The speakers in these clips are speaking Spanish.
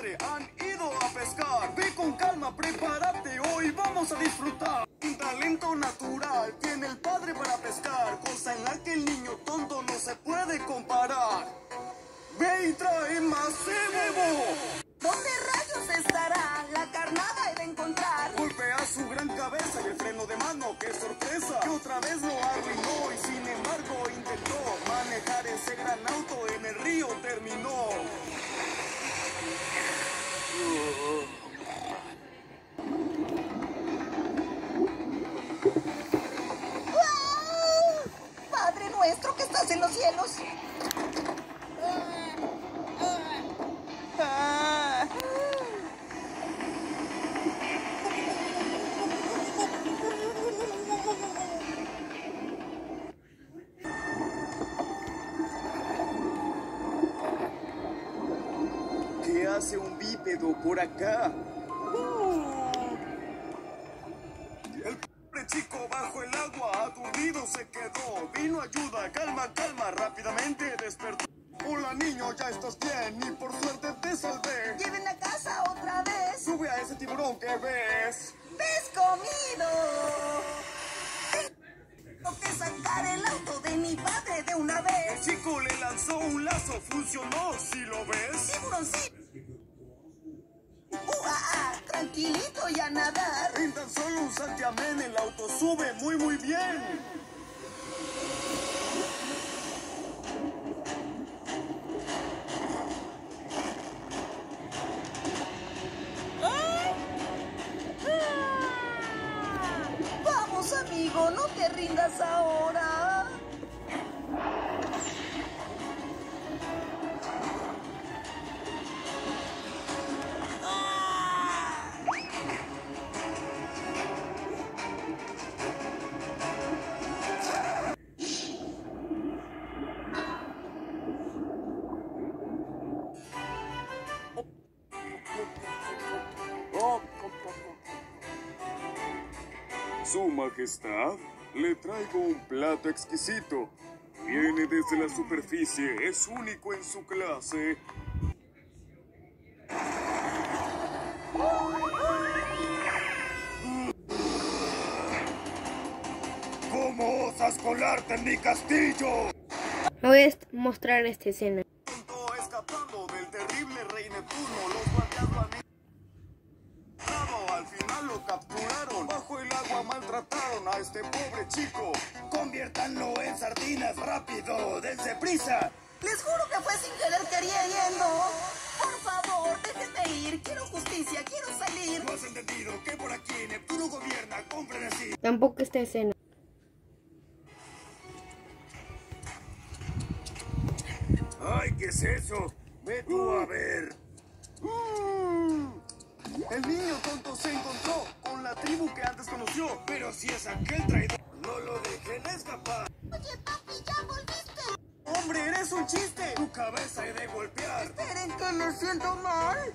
padre han ido a pescar. Ve con calma, prepárate, hoy vamos a disfrutar. Un talento natural tiene el padre para pescar, cosa en la que el niño tonto no se puede comparar. Ve y trae más cebo. ¿Dónde rayos estará? La carnada he de encontrar. Golpea su gran cabeza y el freno de mano, qué sorpresa. Que otra vez lo arruinó y sin embargo intentó manejar ese gran auto en el río terminó. Cielos. ¿Qué hace un bípedo por acá? Quedó. Vino ayuda, calma, calma, rápidamente despertó. Hola niño, ya estás bien y por suerte te salvé. Lleven a casa otra vez. Sube a ese tiburón que ves. ¡Ves comido! Tengo que sacar el auto de mi padre de una El vez. chico le lanzó un lazo, funcionó, si lo ves. ¡Tiburoncito! ¡Uh, ah, ah! Tranquilito y a nadar. En tan solo un santiamén el auto sube muy muy bien. No te rindas ahora. Su Majestad, le traigo un plato exquisito. Viene desde la superficie, es único en su clase. ¿Cómo osas colarte en mi castillo? Me voy a mostrar esta escena. Maltrataron a este pobre chico. Conviértanlo en sardinas rápido, dense prisa. Les juro que fue sin querer queriendo. Por favor, déjenme ir. Quiero justicia, quiero salir. ¿No has entendido que por aquí Neptuno gobierna con frenesí? Tampoco esta escena. Conoció. Pero si es aquel traidor, no lo dejen escapar. Oye, papi, ya volviste. ¡Hombre, eres un chiste! Tu cabeza he de golpear. Esperen que me siento mal.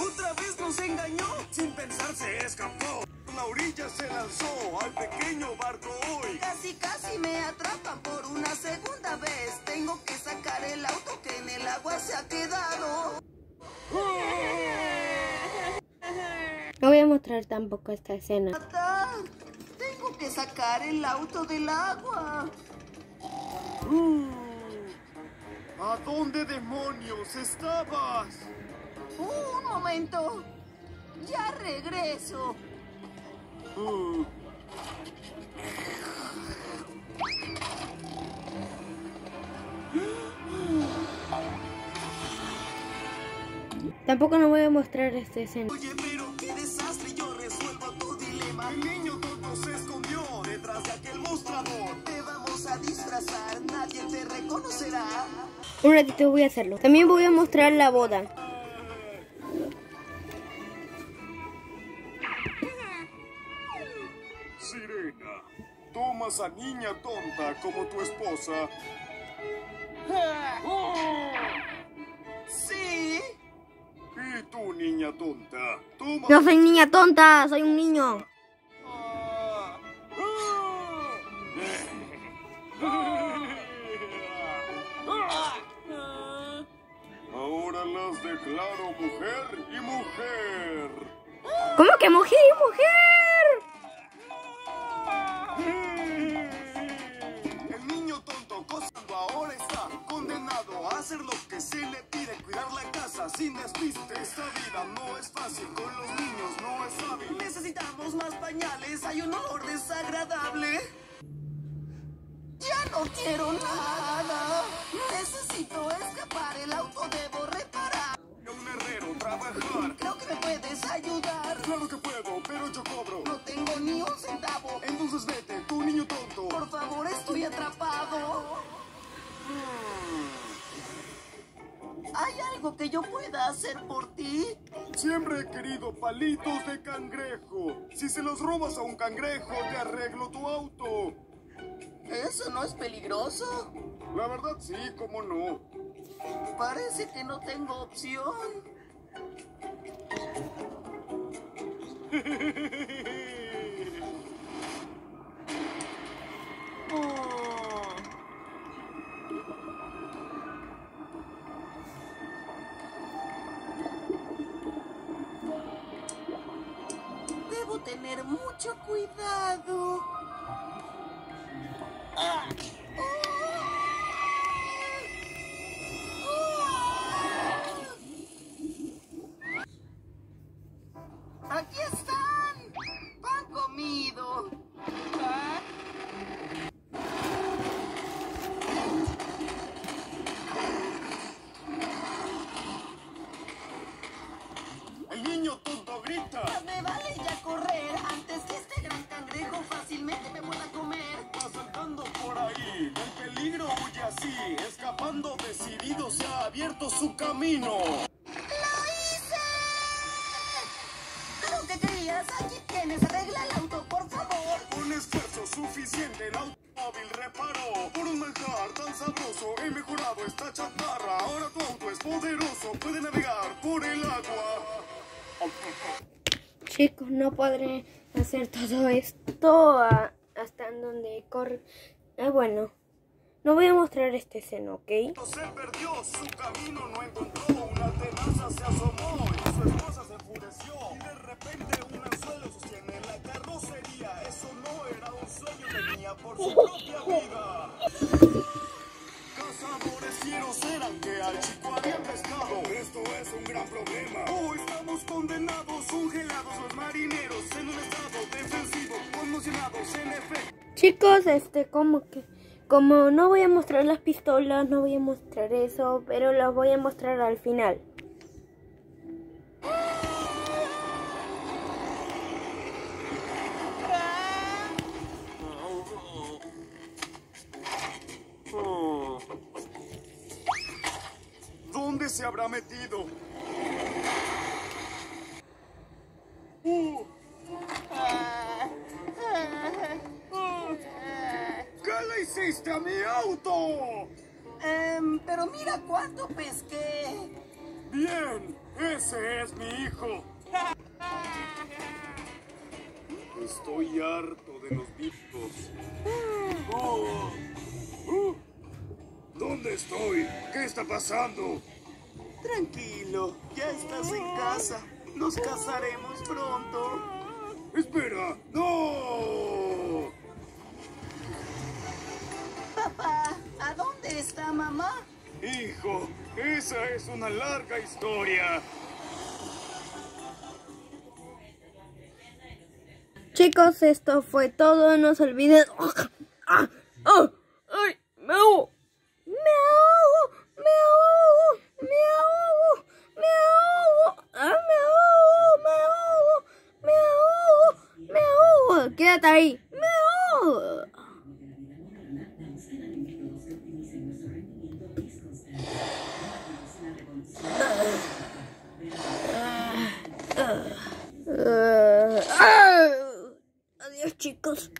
¡Otra vez nos engañó! Sin pensar se escapó. La orilla se lanzó al pequeño barco hoy. Casi, casi me atrapan por una segunda vez. Tengo que sacar el auto que en el agua se ha quedado. No voy a mostrar tampoco esta escena. Tengo que sacar el auto del agua. Uh. ¿A dónde demonios estabas? Un momento. Ya regreso. Uh. Tampoco no voy a mostrar esta escena. Un ratito voy a hacerlo. También voy a mostrar la boda. Sirena, tomas a niña tonta como tu esposa. Sí. Y tú, niña tonta, toma... No soy niña tonta, soy un niño. Declaro mujer y mujer. ¿Cómo que mujer y mujer? El niño tonto cosando ahora está condenado a hacer lo que se le pide, cuidar la casa sin despiste. Esta vida no es fácil, con los niños no es hábil. Necesitamos más pañales, hay un olor desagradable. Ya no quiero nada. Necesito escapar, me puedes ayudar. Claro que puedo, pero yo cobro. No tengo ni un centavo. Entonces vete, tú niño tonto. Por favor, estoy atrapado. ¿Hay algo que yo pueda hacer por ti? Siempre he querido palitos de cangrejo. Si se los robas a un cangrejo, te arreglo tu auto. ¿Eso no es peligroso? La verdad sí, cómo no. Parece que no tengo opción. Oh. Debo tener mucho cuidado. Ah. El peligro huye así. Escapando decidido se ha abierto su camino. ¡Lo hice! Lo que querías, aquí tienes. Arregla el auto, por favor. Con esfuerzo suficiente el automóvil reparó. Por un manjar tan sabroso he mejorado esta chatarra. Ahora tu auto es poderoso. Puede navegar por el agua. Chicos, no podré hacer todo esto hasta en donde corre. Ah, bueno, no voy a mostrar este escena, ¿ok? Se perdió su camino, no encontró. Una tenaza se asomó y su esposa se enfureció. Y de repente un anzuelo sostiene la carrocería. Eso no era un sueño, venía por su propia vida. Cazadores fieros eran que al chico habían pescado. Esto es un gran problema. Oh, estamos condenados, congelados los marineros en un estado defensivo, conmocionados en efecto. Chicos, este, como que, como no voy a mostrar las pistolas, no voy a mostrar eso, pero las voy a mostrar al final. ¿Dónde se habrá metido? Mi auto? Em, pero mira cuánto pesqué. Bien, ese es mi hijo. Estoy harto de los bichos. Oh. Uh. ¿Dónde estoy? ¿Qué está pasando? Tranquilo, ya estás en casa. Nos casaremos pronto. ¡Espera! ¡No! Dónde está mamá? Hijo, esa es una larga historia. Chicos, esto fue todo. No se olviden. ¡Ah! ¡Ah! ¡Ay! ¡Me ahogo! ¡Me ahogo! ¡Me ahogo! ¡Me ahogo! ¡Me ahogo! ¡Ah, me ahogo! ¡Me ahogo! ¡Me ahogo! ¡Me ahogo! Quédate ahí. ¡Me ahogo! Ah, ah. Adiós, chicos.